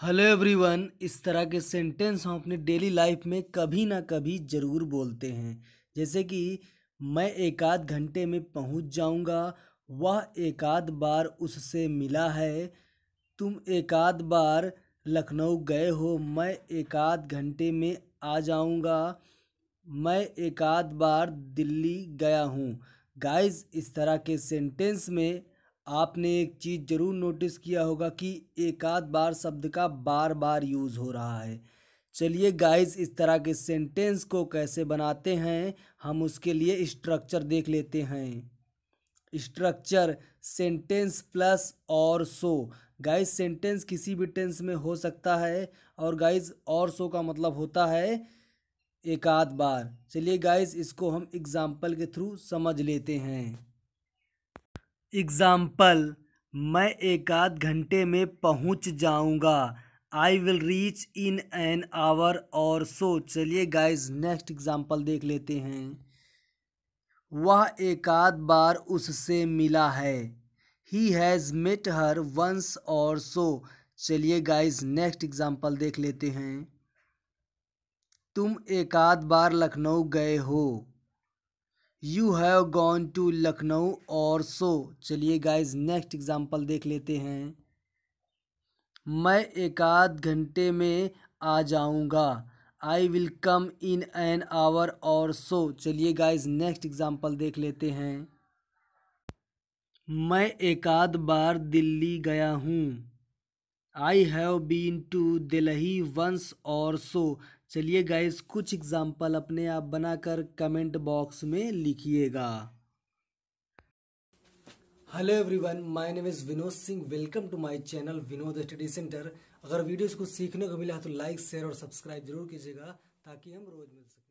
Hello everyone, इस तरह के सेंटेंस हम अपने डेली लाइफ में कभी ना कभी ज़रूर बोलते हैं। जैसे कि, मैं एक आध घंटे में पहुँच जाऊँगा, वह एक आध बार उससे मिला है। तुम एक आध बार लखनऊ गए हो, मैं एक आध घंटे में आ जाऊँगा। मैं एक आध बार दिल्ली गया हूँ। गाइस इस तरह के सेंटेंस में आपने एक चीज़ ज़रूर नोटिस किया होगा कि एक आध बार शब्द का बार बार यूज़ हो रहा है। चलिए गाइस इस तरह के सेंटेंस को कैसे बनाते हैं, हम उसके लिए स्ट्रक्चर देख लेते हैं। स्ट्रक्चर सेंटेंस प्लस और सो गाइस सेंटेंस किसी भी टेंस में हो सकता है और गाइस और सो का मतलब होता है एक आध बार। चलिए गाइस इसको हम एग्ज़ाम्पल के थ्रू समझ लेते हैं। एग्ज़ाम्पल मैं एक आध घंटे में पहुँच जाऊँगा। I will reach in an hour और सो चलिए गाइज़ नेक्स्ट एग्ज़ाम्पल देख लेते हैं। वह एक आध बार उससे मिला है। He has met her once और सो चलिए गाइज़ नेक्स्ट एग्ज़ाम्पल देख लेते हैं। तुम एक आध बार लखनऊ गए हो। You have gone to Lucknow और सो चलिए गाइज़ नेक्स्ट एग्ज़ाम्पल देख लेते हैं। मैं एक आध घंटे में आ जाऊँगा। I will come in an hour और सो चलिए गाइज़ नेक्स्ट एग्ज़ाम्पल देख लेते हैं। मैं एक आध बार दिल्ली गया हूँ। I have been to Delhi once और सो चलिए गाइस कुछ एग्ज़ाम्पल अपने आप बनाकर कमेंट बॉक्स में लिखिएगा। Hello everyone my name is Vinod Singh welcome to my channel Vinod study centre अगर वीडियोस को सीखने को मिला तो लाइक शेयर और सब्सक्राइब ज़रूर कीजिएगा ताकि हम रोज मिल सकें।